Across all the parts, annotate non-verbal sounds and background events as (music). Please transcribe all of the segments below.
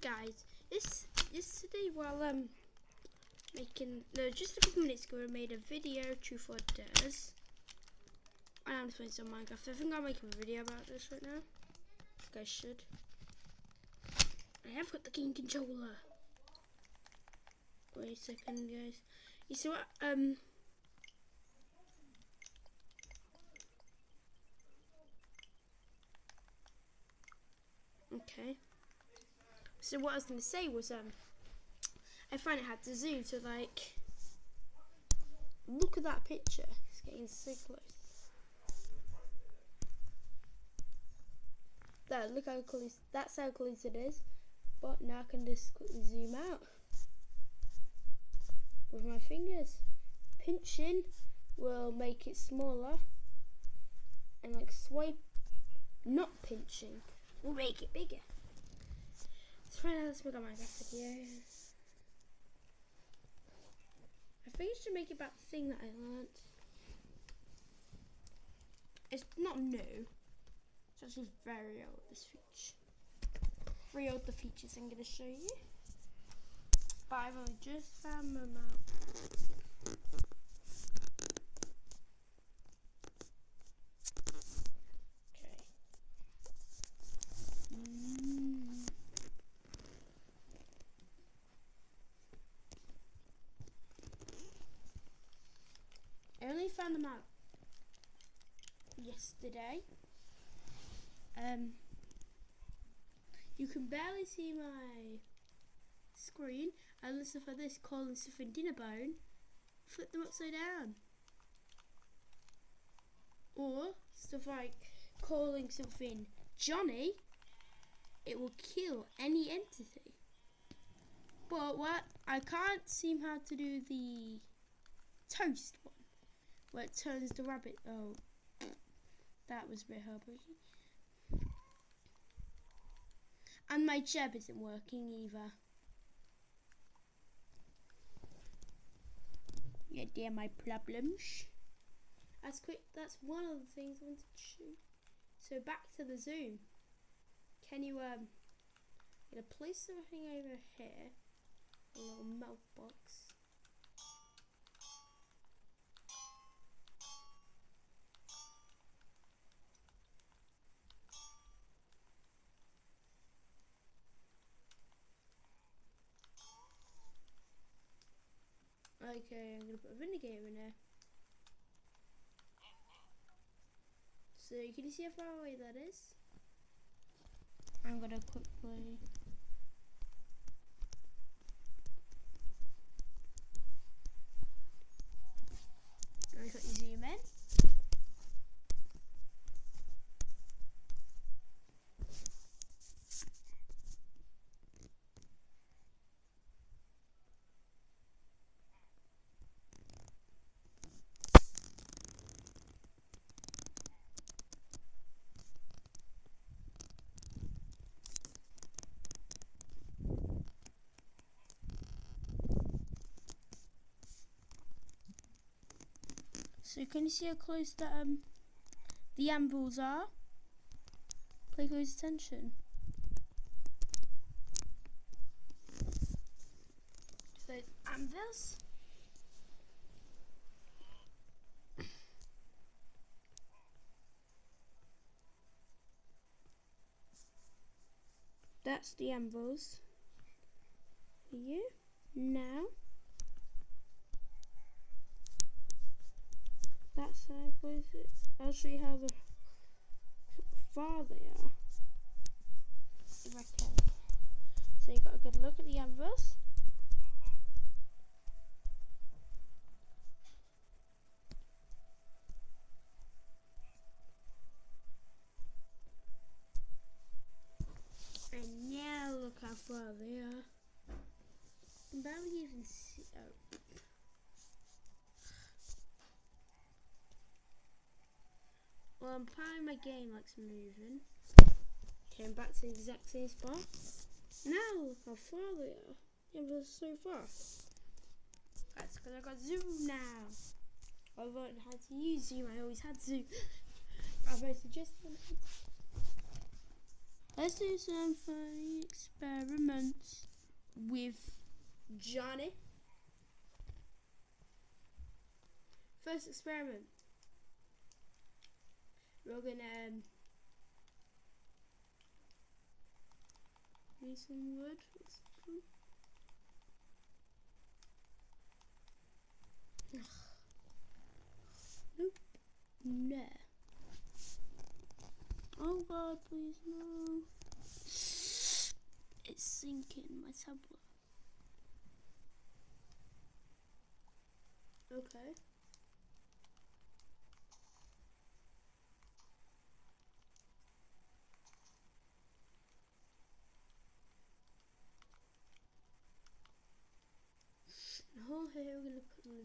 guys, this yesterday while um making no just a couple minutes ago I made a video truth or dares. And I'm playing some Minecraft. I think I'll make a video about this right now. Think I should. I have got the game controller. Wait a second guys. You see what um Okay. So what I was going to say was, um, I find it hard to zoom. So like, look at that picture. It's getting so close. There, look how close. That's how close it is. But now I can just quickly zoom out with my fingers. Pinching will make it smaller, and like swipe, not pinching will make it bigger. Let's try out this make a Minecraft video. I think I should make about the thing that I learnt. It's not new. It's actually very old, this feature. Very old, the features I'm going to show you. But I've only just found them out. only found them out yesterday. Um, you can barely see my screen unless if I this calling something Dinnerbone, flip them upside down. Or stuff like calling something Johnny, it will kill any entity. But what I can't seem how to do the toast one where it turns the rabbit. Oh, that was a bit heartbreaking. And my jab isn't working either. Yeah, dear, my problems. That's quick. That's one of the things I wanted to shoot. So back to the zoom. Can you um? Gonna place something over here. A little melt box. Okay, I'm gonna put a vinegar in there. So can you see how far away that is? I'm gonna quickly I got you zoom in. So can you see how close that um the anvils are? Pay close attention. Those anvils. That's the anvils. You now. Close it. I'll show you how far. If I can. So you got a good look at the anvils. And now look how far they are. I can barely even see. Oh. Well, I'm playing my game like it's moving. Came back to the exact same spot. Now look how far they are. Yeah, they're so far. That's because I got zoom now. I learned how to use zoom. I always had zoom. (laughs) I've suggest Let's do some funny experiments with Johnny. First experiment. We're gonna um, need some wood. nope. No. Oh god, please no. It's sinking my tablet. Okay.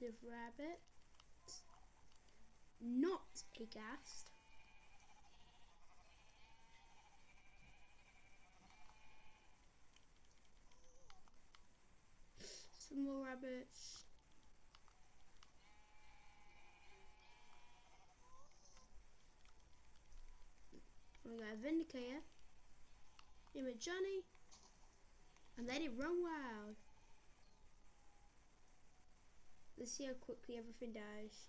Live rabbit. Not a ghast. Some more rabbits. We got a Vindicator. It Johnny. And let it run wild. Let's see how quickly everything dies.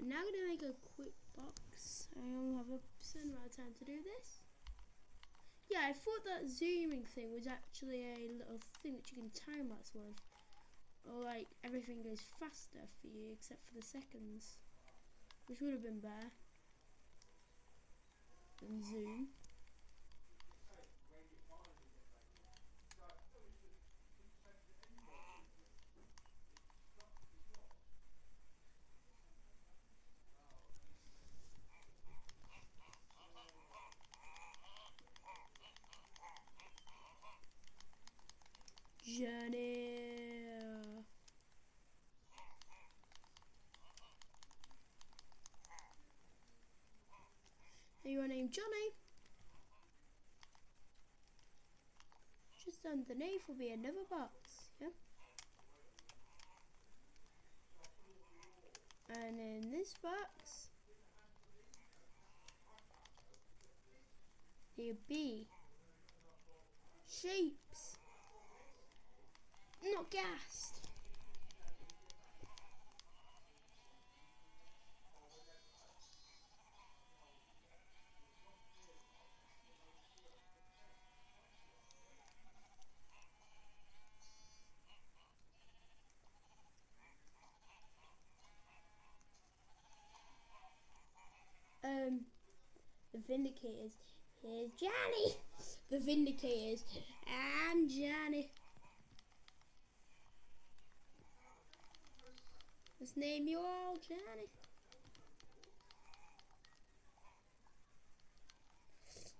I'm now to make a quick box. I only have a certain amount of time to do this. Yeah, I thought that zooming thing was actually a little thing that you can time lapse with or like everything goes faster for you except for the seconds. Which would have been better than zoom. Journey you are named Johnny. Just underneath will be another box, yeah? And in this box, there'll be shapes, not ghast. Vindicators. Here's Johnny. The Vindicators. I'm Johnny. Let's name you all Johnny.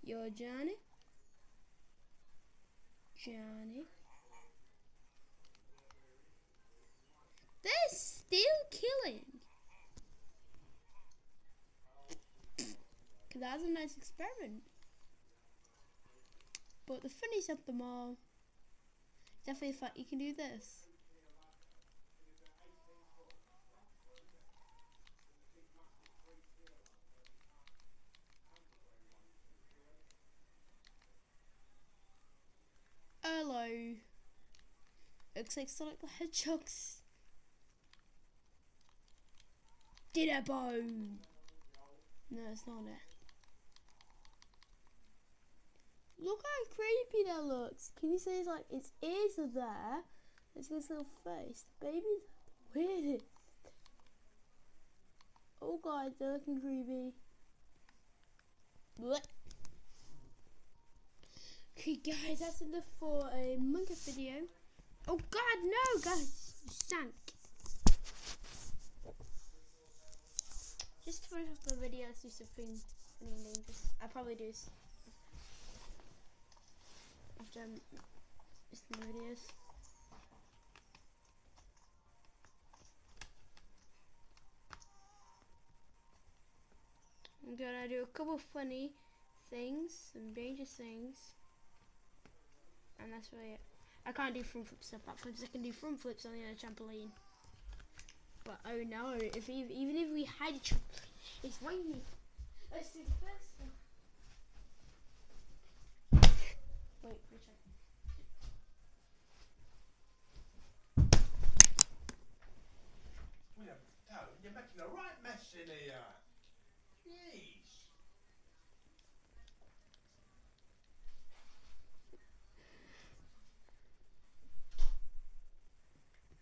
You're Johnny. Johnny. They're still killing. That was a nice experiment. But the funniest of them all, definitely the fact you can do this. Hello. Looks like Sonic the Hedgehog's Dinnerbone. No, it's not it. Look how creepy that looks. Can you see it's like its ears are there? It's this little face. The baby's weird. Oh god, they're looking creepy. What? Okay guys, that's enough for a monkey video. Oh god, no guys, stank. Just to finish off the video, let's do something dangerous. I'll probably do I'm gonna do a couple funny things, some dangerous things, and that's really it. I can't do front flips and flips. I can do front flips on the trampoline. But oh no, if ev- even if we had a trampoline, it's raining. Let's do the first one. Wait, which one? William, Dad, you're making a right mess in. Jeez.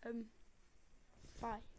Um, bye.